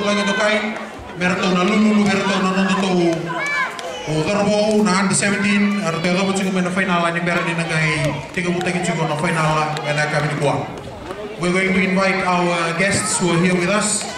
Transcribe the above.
ulang ito kay merto na lulu merto na nanonoto o Dorbo na under 17 ar te Dorbo chico na final ni meron ni ngai tiga buta kita chico na final na kami kuang We're going to invite our guests who are here with us.